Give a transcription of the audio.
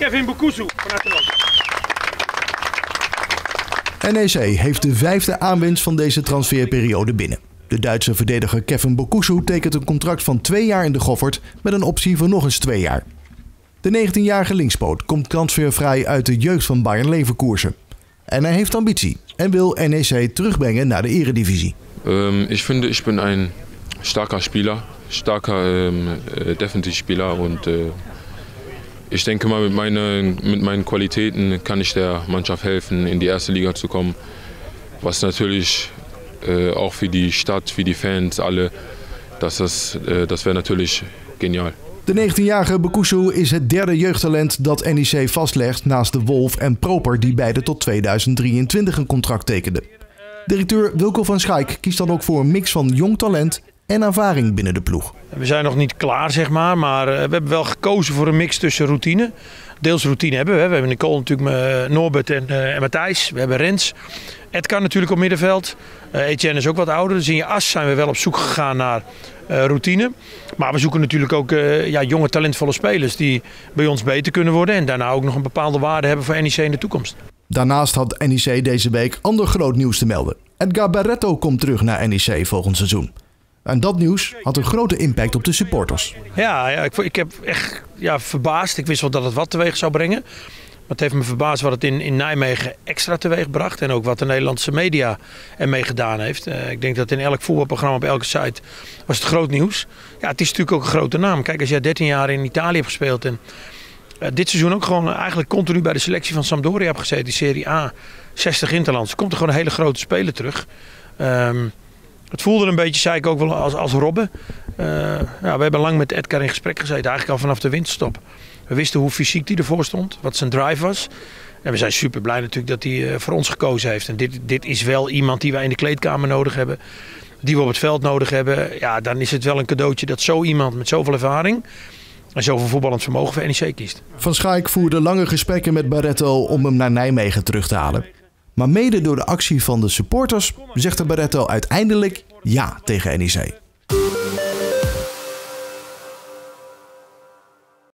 Kevin harte NEC heeft de vijfde aanwinst van deze transferperiode binnen. De Duitse verdediger Kevin Bokusu tekent een contract van twee jaar in de Goffert met een optie voor nog eens twee jaar. De 19-jarige linkspoot komt transfervrij uit de jeugd van Bayern Leverkusen. En hij heeft ambitie en wil NEC terugbrengen naar de eredivisie. Ähm, ich finde, ich bin ein starker Spieler, starker ähm, äh, Defensivspieler und äh, ich denke mal, mit, meine, mit meinen Qualitäten kann ich der Mannschaft helfen, in die erste Liga zu kommen. Was natürlich äh, auch für die Stadt, für die Fans, alle, das, äh, das wäre natürlich genial. De 19-jarige Bekusu is het derde jeugdtalent dat NEC vastlegt naast de Wolf en Proper die beide tot 2023 een contract tekenden. Directeur Wilco van Schaik kiest dan ook voor een mix van jong talent en ervaring binnen de ploeg. We zijn nog niet klaar, zeg maar, maar eh, we hebben wel gekozen voor een mix tussen routine. Deels routine hebben we. We hebben Nicole natuurlijk met Norbert en, uh, en Matthijs. We hebben Rens. Edgar natuurlijk op middenveld. Etienne is ook wat ouder. Dus in je as zijn we wel op zoek gegaan naar routine. Maar we zoeken natuurlijk ook ja, jonge talentvolle spelers die bij ons beter kunnen worden. En daarna ook nog een bepaalde waarde hebben voor NEC in de toekomst. Daarnaast had NEC deze week ander groot nieuws te melden. Edgar Barretto komt terug naar NEC volgend seizoen. En dat nieuws had een grote impact op de supporters. Ja, ja ik, ik heb echt ja, verbaasd. Ik wist wel dat het wat teweeg zou brengen. Maar het heeft me verbaasd wat het in, in Nijmegen extra teweeg bracht. En ook wat de Nederlandse media ermee gedaan heeft. Uh, ik denk dat in elk voetbalprogramma op elke site was het groot nieuws. Ja, het is natuurlijk ook een grote naam. Kijk, als jij 13 jaar in Italië hebt gespeeld en uh, dit seizoen ook gewoon eigenlijk continu bij de selectie van Sampdoria hebt gezeten. Die Serie A, 60 Interlands. Komt er gewoon een hele grote speler terug. Um, het voelde een beetje, zei ik ook wel, als, als Robben. Ja, we hebben lang met Edgar in gesprek gezeten, eigenlijk al vanaf de winterstop. We wisten hoe fysiek hij ervoor stond, wat zijn drive was. En we zijn super blij natuurlijk dat hij uh, voor ons gekozen heeft. En dit, dit is wel iemand die wij in de kleedkamer nodig hebben. Die we op het veld nodig hebben. Ja, dan is het wel een cadeautje dat zo iemand met zoveel ervaring en zoveel voetballend vermogen voor NEC kiest. Van Schaik voerde lange gesprekken met Barretto om hem naar Nijmegen terug te halen. Maar mede door de actie van de supporters zegt de Barretto uiteindelijk ja tegen NEC.